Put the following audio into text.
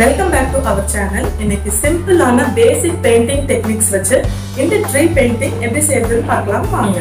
Welcome back to our channel இன்னைக்கு சிம்பிளான பேசிக் painting techniques வச்சு இந்த ட்ரீ பெயிண்டிங் எப்படி செய்யறதுன்னு பார்க்கலாம். வாங்க.